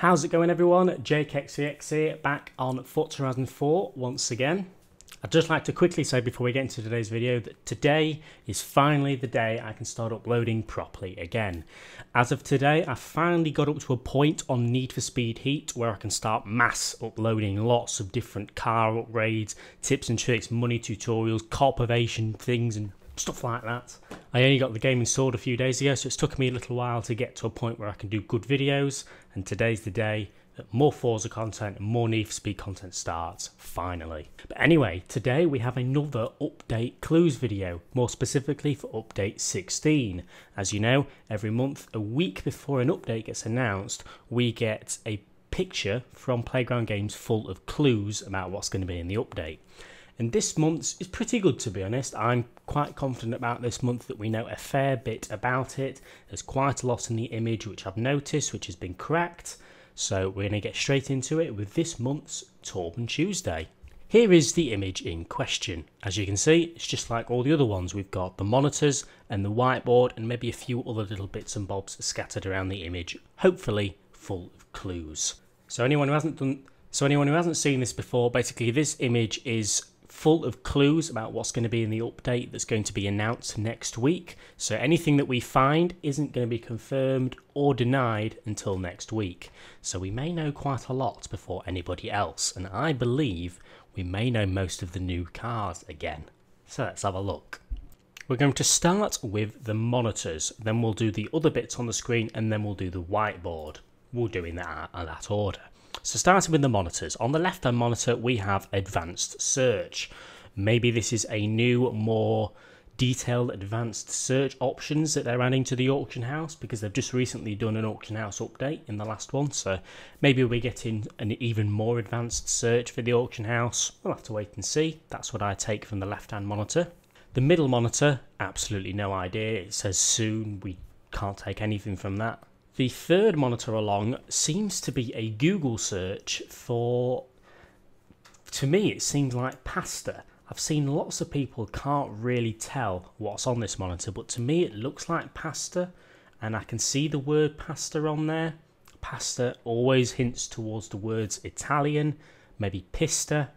How's it going everyone? Jakexvx here, back on Forza Horizon 4 once again. I'd just like to quickly say before we get into today's video that today is finally the day I can start uploading properly again. As of today, I finally got up to a point on Need for Speed Heat where I can start mass uploading lots of different car upgrades, tips and tricks, money tutorials, corporation things and stuff like that. I only got the game installed a few days ago, so it's took me a little while to get to a point where I can do good videos, and today's the day that more Forza content and more Need for Speed content starts, finally. But anyway, today we have another update clues video, more specifically for update 16. As you know, every month, a week before an update gets announced, we get a picture from Playground Games full of clues about what's going to be in the update. And this month is pretty good to be honest. I'm quite confident about this month that we know a fair bit about it. There's quite a lot in the image which I've noticed, which has been cracked. So we're going to get straight into it with this month's Torben Tuesday. Here is the image in question. As you can see, it's just like all the other ones. We've got the monitors and the whiteboard and maybe a few other little bits and bobs scattered around the image, hopefully full of clues. So anyone who hasn't done so anyone who hasn't seen this before, basically this image is full of clues about what's going to be in the update that's going to be announced next week. So anything that we find isn't going to be confirmed or denied until next week. So we may know quite a lot before anybody else, and I believe we may know most of the new cars again. So let's have a look. We're going to start with the monitors, then we'll do the other bits on the screen, and then we'll do the whiteboard. We'll do in that, that order. So starting with the monitors, on the left hand monitor we have advanced search. Maybe this is a new, more detailed advanced search options that they're adding to the auction house because they've just recently done an auction house update in the last one. So maybe we're getting an even more advanced search for the auction house. We'll have to wait and see. That's what i take from the left hand monitor. The middle monitor absolutely no idea. It says soon. We can't take anything from that the third monitor along seems to be a Google search for, to me, it seems like pasta. I've seen lots of people can't really tell what's on this monitor, but to me it looks like pasta, and I can see the word pasta on there. Pasta always hints towards the words Italian, maybe pista.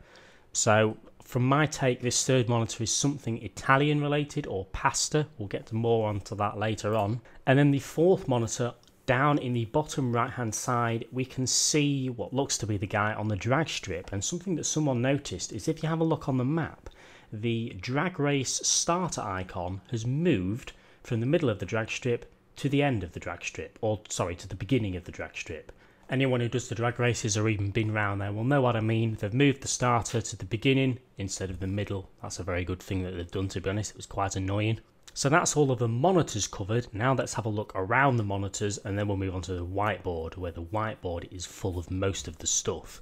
So, from my take, this third monitor is something Italian related or pasta. We'll get more onto that later on. And then the fourth monitor down in the bottom right hand side we can see what looks to be the guy on the drag strip and something that someone noticed is if you have a look on the map the drag race starter icon has moved from the middle of the drag strip to the end of the drag strip or sorry to the beginning of the drag strip anyone who does the drag races or even been round there will know what I mean. They've moved the starter to the beginning instead of the middle. That's a very good thing that they've done, to be honest. It was quite annoying. So that's all of the monitors covered. Now let's have a look around the monitors and then we'll move on to the whiteboard where the whiteboard is full of most of the stuff.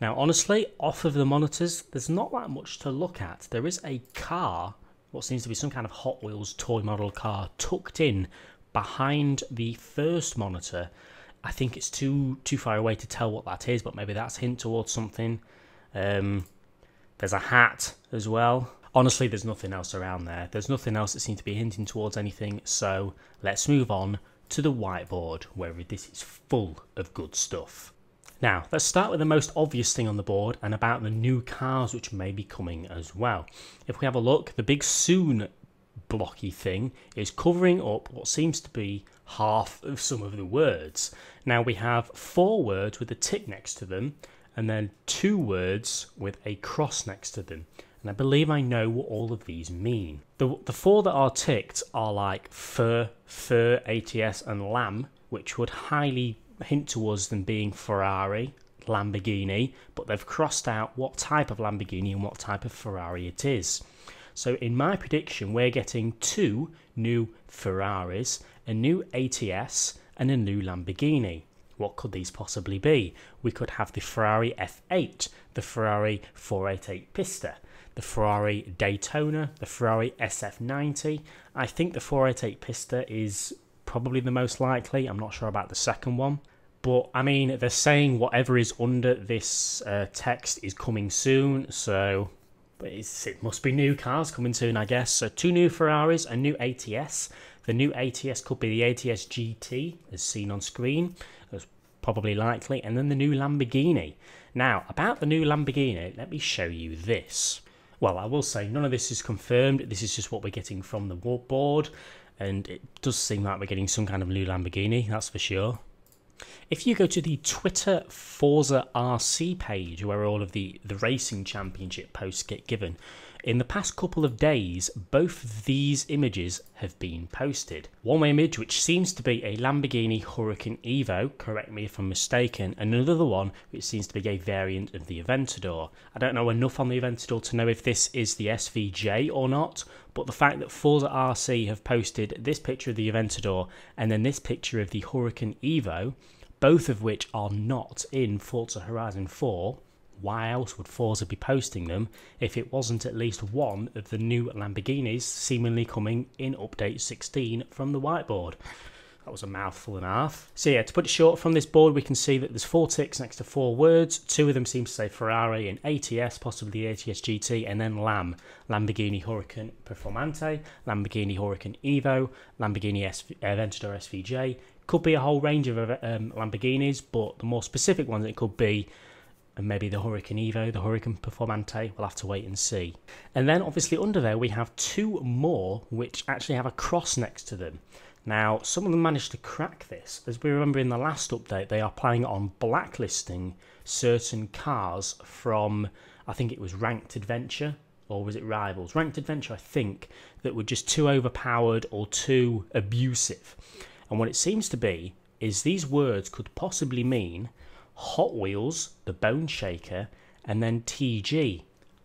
Now honestly, off of the monitors, there's not that much to look at. There is a car, what seems to be some kind of Hot Wheels toy model car tucked in behind the first monitor. I think it's too too far away to tell what that is, but maybe that's hint towards something. Um, there's a hat as well honestly, there's nothing else around there. There's nothing else that seems to be hinting towards anything. So let's move on to the whiteboard, where this is full of good stuff. Now, let's start with the most obvious thing on the board and about the new cars which may be coming as well. If we have a look, the big soon blocky thing is covering up what seems to be half of some of the words. Now we have four words with a tick next to them and then two words with a cross next to them and I believe I know what all of these mean. The, the four that are ticked are like fur, fur, ATS, and lamb, which would highly hint towards them being Ferrari, Lamborghini, but they've crossed out what type of Lamborghini and what type of Ferrari it is. So in my prediction, we're getting two new Ferraris, a new ATS, and a new Lamborghini. What could these possibly be? We could have the Ferrari F8, the Ferrari 488 Pista, the Ferrari Daytona, the Ferrari SF90. I think the 488 Pista is probably the most likely. I'm not sure about the second one. But I mean, they're saying whatever is under this uh, text is coming soon, so it must be new cars coming soon, I guess. So, two new Ferraris, a new ATS. The new ATS could be the ATS GT, as seen on screen probably likely, and then the new Lamborghini. Now, about the new Lamborghini, let me show you this. Well, I will say none of this is confirmed. This is just what we're getting from the board, and it does seem like we're getting some kind of new Lamborghini, that's for sure. If you go to the Twitter Forza RC page, where all of the, the racing championship posts get given, in the past couple of days, both of these images have been posted. One image, which seems to be a Lamborghini Huracan Evo, correct me if I'm mistaken, and another one, which seems to be a variant of the Aventador. I don't know enough on the Aventador to know if this is the SVJ or not, but the fact that Forza RC have posted this picture of the Aventador and then this picture of the Huracan Evo, both of which are not in Forza Horizon 4, why else would Forza be posting them if it wasn't at least one of the new Lamborghinis seemingly coming in update 16 from the whiteboard? That was a mouthful and a half. So yeah, to put it short, from this board we can see that there's four ticks next to four words. Two of them seem to say Ferrari and ATS, possibly the ATS GT, and then LAM, Lamborghini Huracan Performante, Lamborghini Huracan Evo, Lamborghini SV, Aventador SVJ. Could be a whole range of um, Lamborghinis, but the more specific ones it could be and maybe the Huracan Evo, the Huracan Performante. We'll have to wait and see. And then obviously under there we have two more which actually have a cross next to them. Now, some of them managed to crack this. As we remember in the last update, they are planning on blacklisting certain cars from, I think it was Ranked Adventure, or was it Rivals? Ranked Adventure, I think, that were just too overpowered or too abusive. And what it seems to be is these words could possibly mean Hot Wheels, the Bone Shaker, and then TG,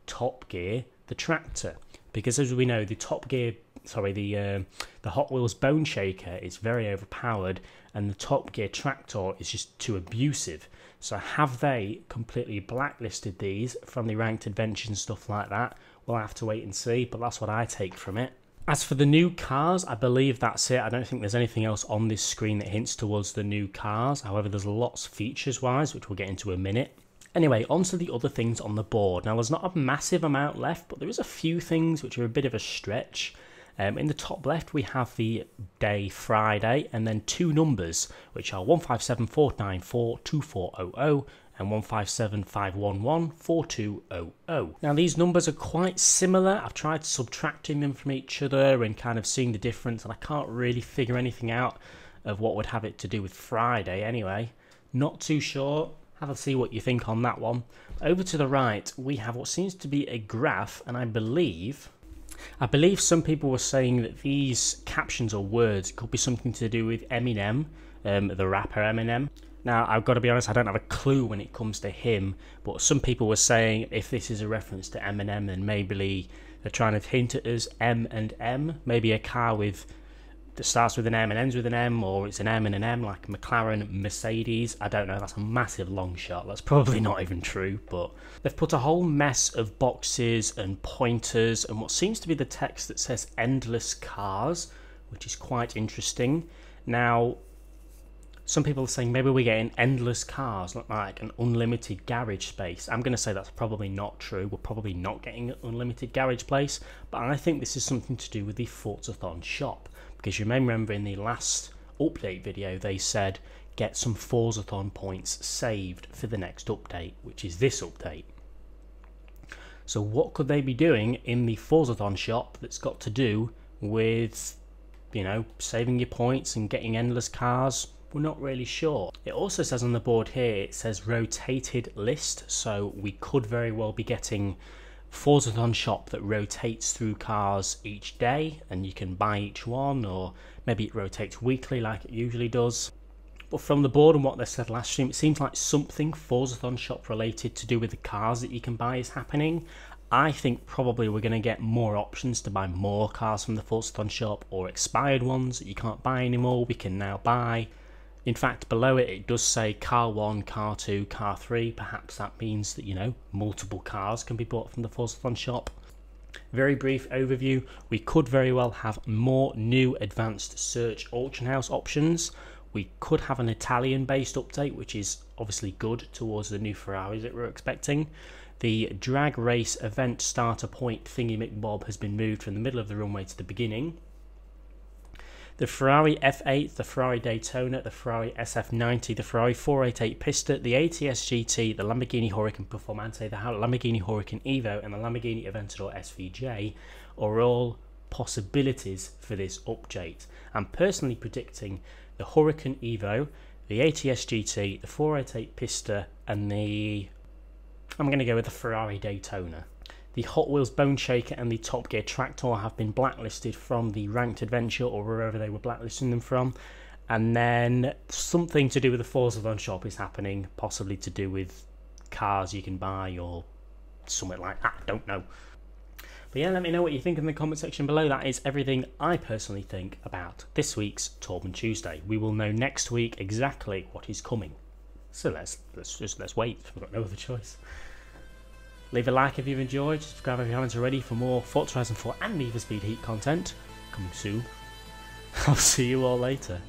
Top Gear, the tractor. Because as we know, the Top Gear, sorry, the uh, the Hot Wheels Bone Shaker is very overpowered, and the Top Gear tractor is just too abusive. So have they completely blacklisted these from the ranked adventures and stuff like that? We'll have to wait and see, but that's what I take from it. As for the new cars, I believe that's it. I don't think there's anything else on this screen that hints towards the new cars. However, there's lots features wise, which we'll get into in a minute. Anyway, on to the other things on the board. Now, there's not a massive amount left, but there is a few things which are a bit of a stretch. Um, in the top left, we have the day Friday, and then two numbers, which are 157494240 and 157-511-4200. Now these numbers are quite similar. I've tried subtracting them from each other and kind of seeing the difference and I can't really figure anything out of what would have it to do with Friday anyway. Not too sure. Have a see what you think on that one. Over to the right, we have what seems to be a graph, and I believe I believe some people were saying that these captions or words could be something to do with Eminem, um, the rapper Eminem. Now, I've got to be honest, I don't have a clue when it comes to him, but some people were saying if this is a reference to Eminem, then maybe they're trying to hint at us M and M, maybe a car with that starts with an M and ends with an M, or it's an M and an M, like McLaren, Mercedes. I don't know, that's a massive long shot. That's probably not even true, but they've put a whole mess of boxes and pointers and what seems to be the text that says endless cars, which is quite interesting. Now, some people are saying maybe we're getting endless cars, like an unlimited garage space. I'm going to say that's probably not true. We're probably not getting an unlimited garage place, but I think this is something to do with the Forzathon shop. Because you may remember in the last update video, they said get some Forzathon points saved for the next update, which is this update. So what could they be doing in the Forzathon shop that's got to do with, you know, saving your points and getting endless cars? We're not really sure. It also says on the board here, it says rotated list, so we could very well be getting Forza Forzathon shop that rotates through cars each day and you can buy each one or maybe it rotates weekly like it usually does. But from the board and what they said last stream, it seems like something Forza Forzathon shop related to do with the cars that you can buy is happening. I think probably we're going to get more options to buy more cars from the Forza Forzathon shop or expired ones that you can't buy anymore we can now buy. In fact, below it, it does say car 1, car 2, car 3. Perhaps that means that, you know, multiple cars can be bought from the Forzathon shop. Very brief overview. We could very well have more new advanced search auction house options. We could have an Italian based update, which is obviously good towards the new Ferraris that we're expecting. The drag race event starter point thingy McBob has been moved from the middle of the runway to the beginning. The Ferrari F8, the Ferrari Daytona, the Ferrari SF90, the Ferrari 488 Pista, the ATS GT, the Lamborghini Huracan Performante, the Lamborghini Huracan Evo, and the Lamborghini Aventador SVJ are all possibilities for this update. I'm personally predicting the Huracan Evo, the ATS GT, the 488 Pista, and the. I'm going to go with the Ferrari Daytona. The Hot Wheels Bone Shaker and the Top Gear Tractor have been blacklisted from the Ranked Adventure or wherever they were blacklisting them from. And then something to do with the Forzathon shop is happening, possibly to do with cars you can buy or something like that. I don't know. But yeah, let me know what you think in the comment section below. That is everything I personally think about this week's Torben Tuesday. We will know next week exactly what is coming. So let's let's just let's wait. We've got no other choice. Leave a like if you've enjoyed, subscribe if you haven't already for more Forza Horizon 4 and Need for Speed Heat content coming soon. I'll see you all later.